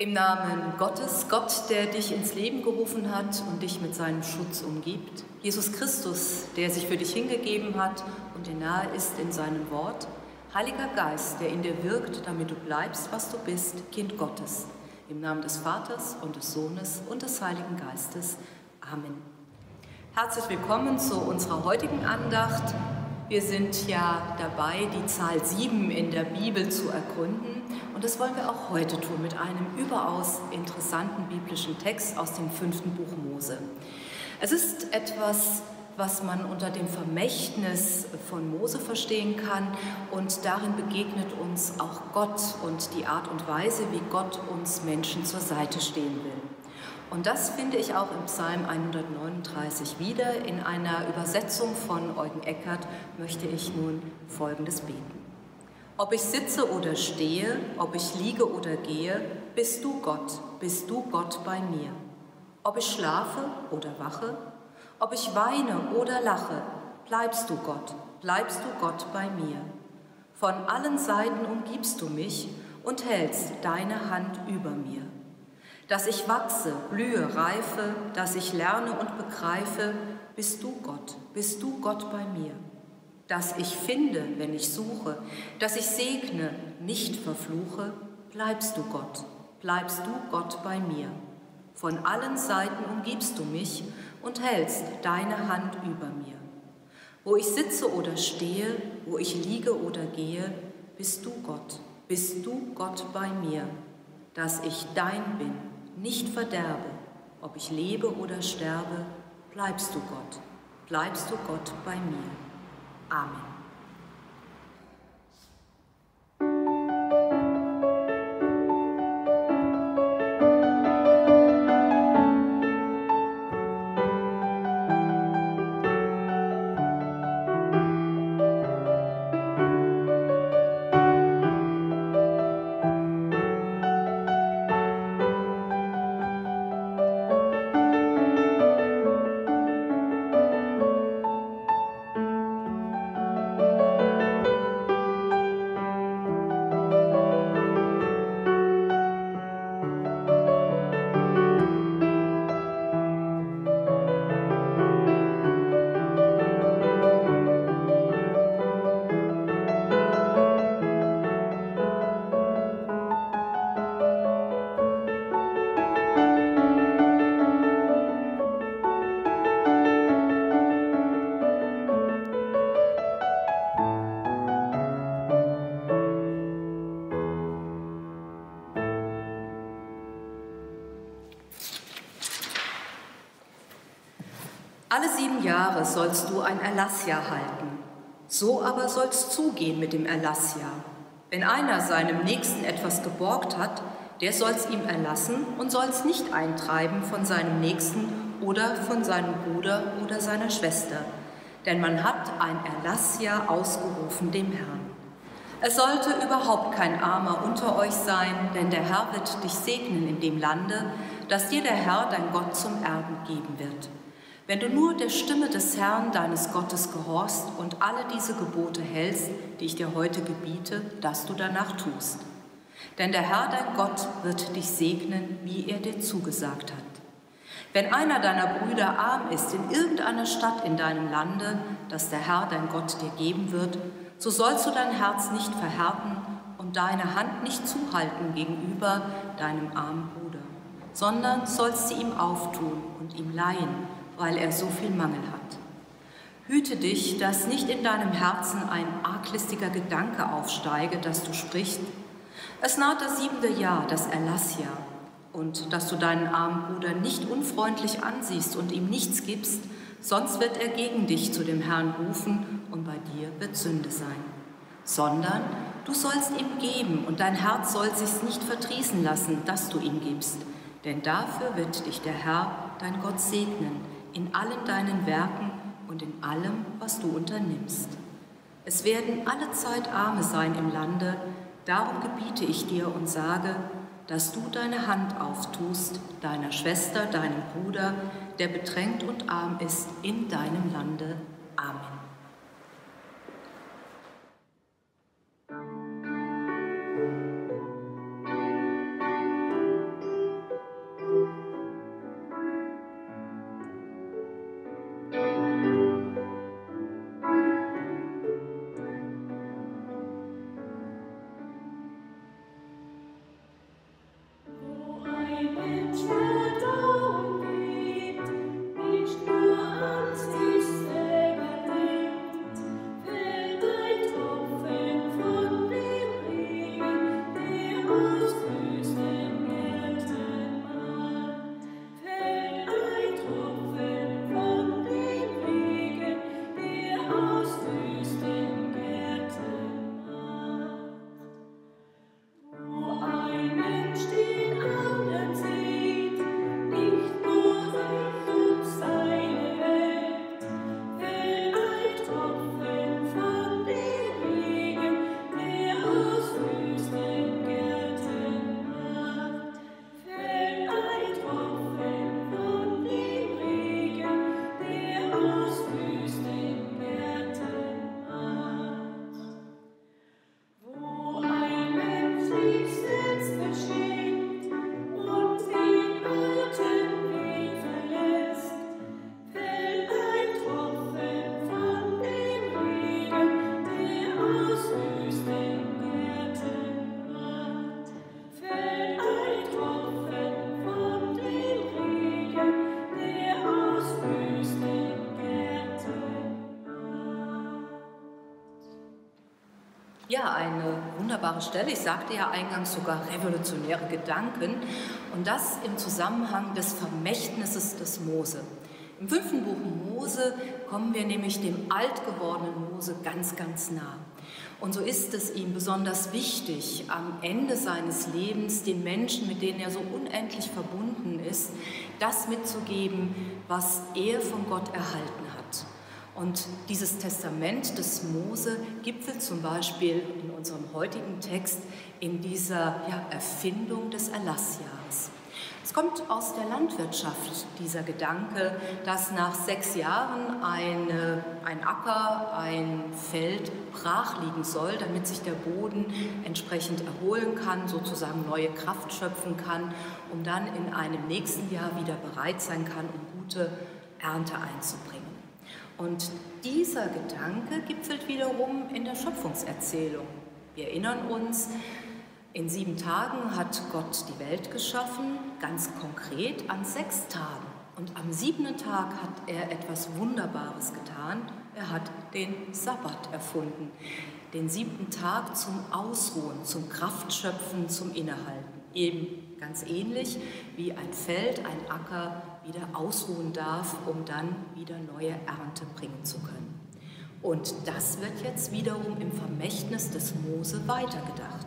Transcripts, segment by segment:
Im Namen Gottes, Gott, der dich ins Leben gerufen hat und dich mit seinem Schutz umgibt. Jesus Christus, der sich für dich hingegeben hat und dir nahe ist in seinem Wort. Heiliger Geist, der in dir wirkt, damit du bleibst, was du bist, Kind Gottes. Im Namen des Vaters und des Sohnes und des Heiligen Geistes. Amen. Herzlich willkommen zu unserer heutigen Andacht. Wir sind ja dabei, die Zahl 7 in der Bibel zu ergründen. Und das wollen wir auch heute tun mit einem überaus interessanten biblischen Text aus dem fünften Buch Mose. Es ist etwas, was man unter dem Vermächtnis von Mose verstehen kann und darin begegnet uns auch Gott und die Art und Weise, wie Gott uns Menschen zur Seite stehen will. Und das finde ich auch im Psalm 139 wieder. In einer Übersetzung von Eugen Eckert möchte ich nun Folgendes beten. Ob ich sitze oder stehe, ob ich liege oder gehe, bist du Gott, bist du Gott bei mir. Ob ich schlafe oder wache, ob ich weine oder lache, bleibst du Gott, bleibst du Gott bei mir. Von allen Seiten umgibst du mich und hältst deine Hand über mir. Dass ich wachse, blühe, reife, dass ich lerne und begreife, bist du Gott, bist du Gott bei mir dass ich finde, wenn ich suche, dass ich segne, nicht verfluche, bleibst du Gott, bleibst du Gott bei mir. Von allen Seiten umgibst du mich und hältst deine Hand über mir. Wo ich sitze oder stehe, wo ich liege oder gehe, bist du Gott, bist du Gott bei mir, dass ich dein bin, nicht verderbe, ob ich lebe oder sterbe, bleibst du Gott, bleibst du Gott bei mir. Amen. Jahre sollst du ein Erlassjahr halten. So aber soll's zugehen mit dem Erlassjahr. Wenn einer seinem Nächsten etwas geborgt hat, der soll's ihm erlassen und soll's nicht eintreiben von seinem Nächsten oder von seinem Bruder oder seiner Schwester. Denn man hat ein Erlassjahr ausgerufen dem Herrn. Es sollte überhaupt kein Armer unter euch sein, denn der Herr wird dich segnen in dem Lande, das dir der Herr, dein Gott, zum Erben geben wird. Wenn du nur der Stimme des Herrn, deines Gottes, gehorchst und alle diese Gebote hältst, die ich dir heute gebiete, dass du danach tust. Denn der Herr, dein Gott, wird dich segnen, wie er dir zugesagt hat. Wenn einer deiner Brüder arm ist in irgendeiner Stadt in deinem Lande, das der Herr, dein Gott, dir geben wird, so sollst du dein Herz nicht verhärten und deine Hand nicht zuhalten gegenüber deinem armen Bruder, sondern sollst sie ihm auftun und ihm leihen weil er so viel Mangel hat. Hüte dich, dass nicht in deinem Herzen ein arglistiger Gedanke aufsteige, dass du sprichst, es naht das siebente Jahr, das Erlassjahr, und dass du deinen armen Bruder nicht unfreundlich ansiehst und ihm nichts gibst, sonst wird er gegen dich zu dem Herrn rufen und bei dir wird Sünde sein. Sondern du sollst ihm geben und dein Herz soll sich's nicht verdrießen lassen, dass du ihm gibst, denn dafür wird dich der Herr, dein Gott, segnen, in allen deinen Werken und in allem, was du unternimmst. Es werden alle Zeit Arme sein im Lande, darum gebiete ich dir und sage, dass du deine Hand auftust, deiner Schwester, deinem Bruder, der bedrängt und arm ist, in deinem Lande. Amen. Wunderbare Stelle. Ich sagte ja eingangs sogar revolutionäre Gedanken. Und das im Zusammenhang des Vermächtnisses des Mose. Im fünften Buch Mose kommen wir nämlich dem alt gewordenen Mose ganz, ganz nah. Und so ist es ihm besonders wichtig, am Ende seines Lebens den Menschen, mit denen er so unendlich verbunden ist, das mitzugeben, was er von Gott erhalten hat. Und dieses Testament des Mose gipfelt zum Beispiel in unserem heutigen Text in dieser ja, Erfindung des Erlassjahres. Es kommt aus der Landwirtschaft, dieser Gedanke, dass nach sechs Jahren eine, ein Acker, ein Feld brach liegen soll, damit sich der Boden entsprechend erholen kann, sozusagen neue Kraft schöpfen kann, um dann in einem nächsten Jahr wieder bereit sein kann, um gute Ernte einzubringen. Und dieser Gedanke gipfelt wiederum in der Schöpfungserzählung. Wir erinnern uns, in sieben Tagen hat Gott die Welt geschaffen, ganz konkret an sechs Tagen. Und am siebten Tag hat er etwas Wunderbares getan. Er hat den Sabbat erfunden, den siebten Tag zum Ausruhen, zum Kraftschöpfen, zum Innehalten. Eben ganz ähnlich wie ein Feld, ein Acker wieder ausruhen darf, um dann wieder neue Ernte bringen zu können. Und das wird jetzt wiederum im Vermächtnis des Mose weitergedacht.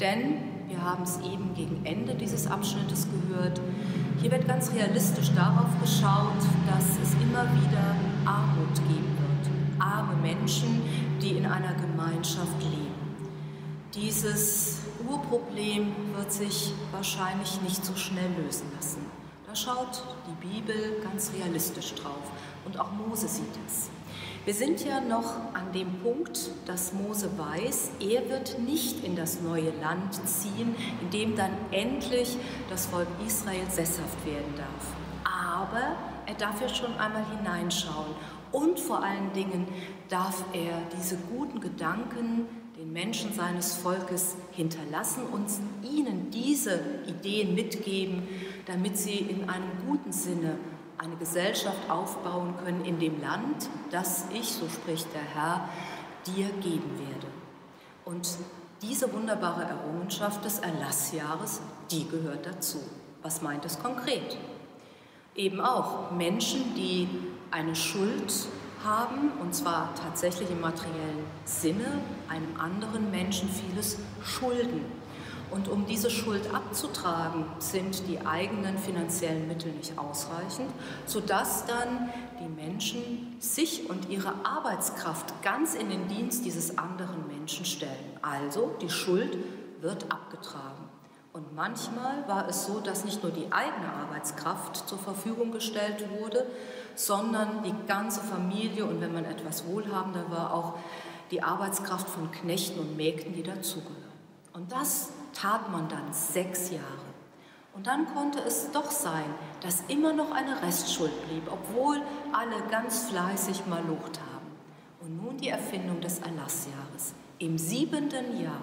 Denn, wir haben es eben gegen Ende dieses Abschnittes gehört, hier wird ganz realistisch darauf geschaut, dass es immer wieder Armut geben wird. Arme Menschen, die in einer Gemeinschaft leben. Dieses Urproblem wird sich wahrscheinlich nicht so schnell lösen lassen. Schaut die Bibel ganz realistisch drauf und auch Mose sieht es. Wir sind ja noch an dem Punkt, dass Mose weiß, er wird nicht in das neue Land ziehen, in dem dann endlich das Volk Israel sesshaft werden darf. Aber er darf ja schon einmal hineinschauen und vor allen Dingen darf er diese guten Gedanken den Menschen seines Volkes hinterlassen und ihnen diese Ideen mitgeben, damit sie in einem guten Sinne eine Gesellschaft aufbauen können in dem Land, das ich, so spricht der Herr, dir geben werde. Und diese wunderbare Errungenschaft des Erlassjahres, die gehört dazu. Was meint es konkret? Eben auch Menschen, die eine Schuld haben, und zwar tatsächlich im materiellen Sinne, einem anderen Menschen vieles schulden und um diese Schuld abzutragen, sind die eigenen finanziellen Mittel nicht ausreichend, sodass dann die Menschen sich und ihre Arbeitskraft ganz in den Dienst dieses anderen Menschen stellen. Also die Schuld wird abgetragen. Und manchmal war es so, dass nicht nur die eigene Arbeitskraft zur Verfügung gestellt wurde, sondern die ganze Familie und wenn man etwas wohlhabender war, auch die Arbeitskraft von Knechten und Mägden, die dazugehören. Und das tat man dann sechs Jahre. Und dann konnte es doch sein, dass immer noch eine Restschuld blieb, obwohl alle ganz fleißig malocht haben. Und nun die Erfindung des Erlassjahres. Im siebenten Jahr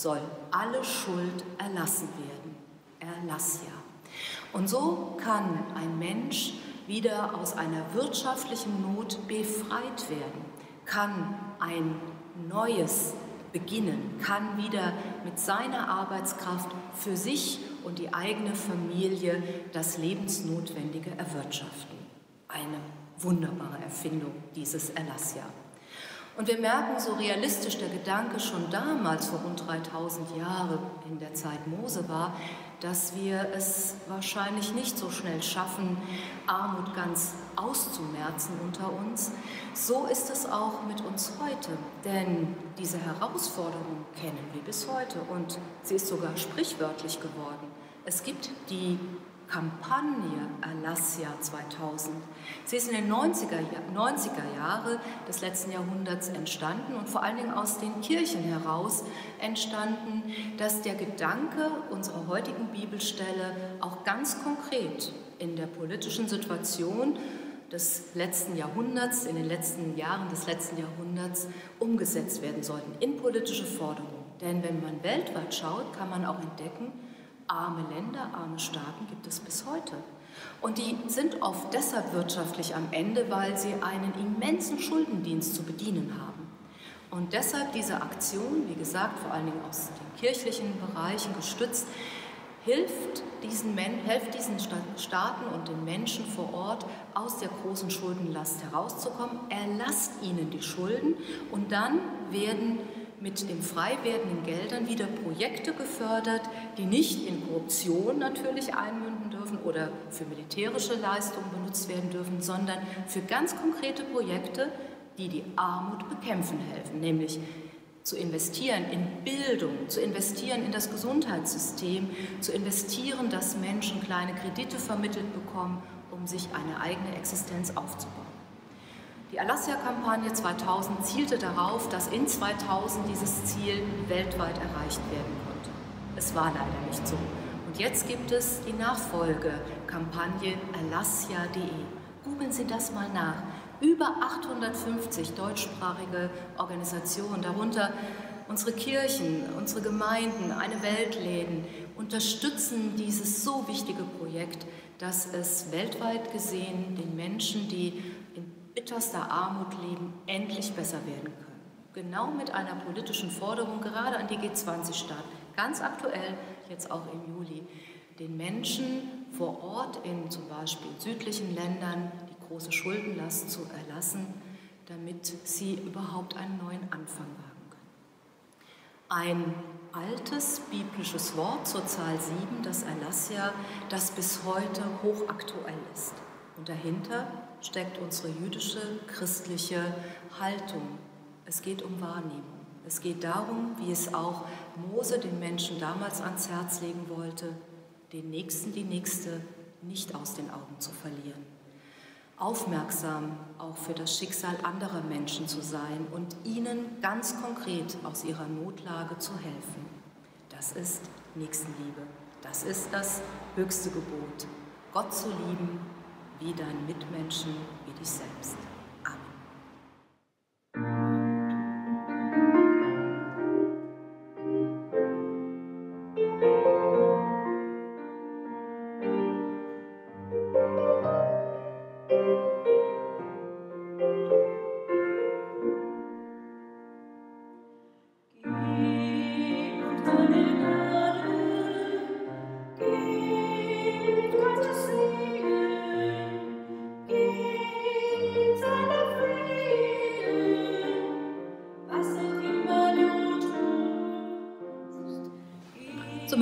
soll alle Schuld erlassen werden. Erlassjahr. Und so kann ein Mensch wieder aus einer wirtschaftlichen Not befreit werden, kann ein neues beginnen, kann wieder mit seiner Arbeitskraft für sich und die eigene Familie das Lebensnotwendige erwirtschaften. Eine wunderbare Erfindung, dieses Erlassjahr. Und wir merken, so realistisch der Gedanke schon damals vor rund 3000 Jahren in der Zeit Mose war, dass wir es wahrscheinlich nicht so schnell schaffen, Armut ganz auszumerzen unter uns. So ist es auch mit uns heute, denn diese Herausforderung kennen wir bis heute und sie ist sogar sprichwörtlich geworden. Es gibt die Kampagne Erlassjahr 2000. Sie ist in den 90er, 90er Jahren des letzten Jahrhunderts entstanden und vor allen Dingen aus den Kirchen heraus entstanden, dass der Gedanke unserer heutigen Bibelstelle auch ganz konkret in der politischen Situation des letzten Jahrhunderts, in den letzten Jahren des letzten Jahrhunderts umgesetzt werden sollten in politische Forderungen. Denn wenn man weltweit schaut, kann man auch entdecken, arme Länder, arme Staaten gibt es bis heute. Und die sind oft deshalb wirtschaftlich am Ende, weil sie einen immensen Schuldendienst zu bedienen haben. Und deshalb diese Aktion, wie gesagt, vor allen Dingen aus den kirchlichen Bereichen gestützt, hilft diesen, hilft diesen Staaten und den Menschen vor Ort aus der großen Schuldenlast herauszukommen, erlasst ihnen die Schulden und dann werden mit den frei werdenden Geldern wieder Projekte gefördert, die nicht in Korruption natürlich einmünden dürfen oder für militärische Leistungen benutzt werden dürfen, sondern für ganz konkrete Projekte, die die Armut bekämpfen helfen, nämlich zu investieren in Bildung, zu investieren in das Gesundheitssystem, zu investieren, dass Menschen kleine Kredite vermittelt bekommen, um sich eine eigene Existenz aufzubauen. Die Alassia-Kampagne 2000 zielte darauf, dass in 2000 dieses Ziel weltweit erreicht werden konnte. Es war leider nicht so. Und jetzt gibt es die Nachfolgekampagne alassia.de. Googeln Sie das mal nach über 850 deutschsprachige Organisationen, darunter unsere Kirchen, unsere Gemeinden, eine Weltläden, unterstützen dieses so wichtige Projekt, dass es weltweit gesehen den Menschen, die bitterster Armut leben, endlich besser werden können. Genau mit einer politischen Forderung, gerade an die G20-Staaten, ganz aktuell, jetzt auch im Juli, den Menschen vor Ort in zum Beispiel südlichen Ländern große Schuldenlast zu erlassen, damit sie überhaupt einen neuen Anfang wagen können. Ein altes biblisches Wort zur Zahl 7, das Erlassia, das bis heute hochaktuell ist. Und dahinter steckt unsere jüdische christliche Haltung. Es geht um Wahrnehmung. Es geht darum, wie es auch Mose den Menschen damals ans Herz legen wollte, den Nächsten, die Nächste nicht aus den Augen zu verlieren aufmerksam auch für das Schicksal anderer Menschen zu sein und ihnen ganz konkret aus ihrer Notlage zu helfen. Das ist Nächstenliebe. Das ist das höchste Gebot. Gott zu lieben wie deinen Mitmenschen, wie dich selbst.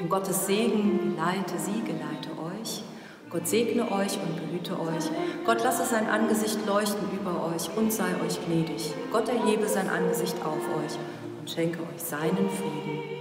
Und Gottes Segen geleite sie, geleite euch. Gott segne euch und behüte euch. Gott lasse sein Angesicht leuchten über euch und sei euch gnädig. Gott erhebe sein Angesicht auf euch und schenke euch seinen Frieden.